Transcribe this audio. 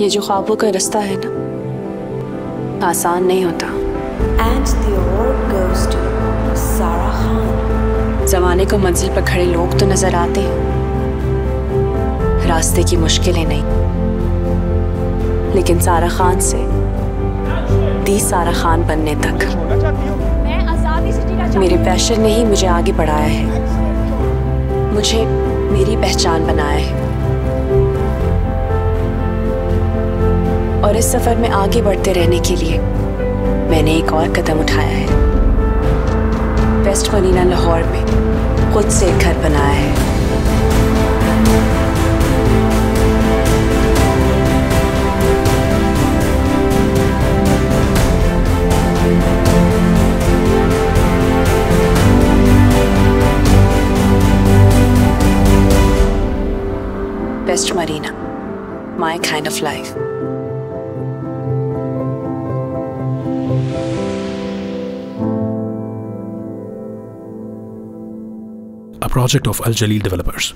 ये जो ख्वाबों का रास्ता है ना आसान नहीं होता। And the award goes to Sarah Khan. जमाने को मंजिल पर खड़े लोग तो नज़र आते हैं। रास्ते की मुश्किलें नहीं। लेकिन सारा खान से दी सारा खान बनने तक। मेरे पैशन ने ही मुझे आगे बढ़ाया है। मुझे मेरी पहचान बनाया है। और इस सफ़र में आगे बढ़ते रहने के लिए मैंने एक और कदम उठाया है वेस्ट मनीना लाहौर में खुद से घर बनाया है West Marina, my kind of life. A project of Al Jalil Developers.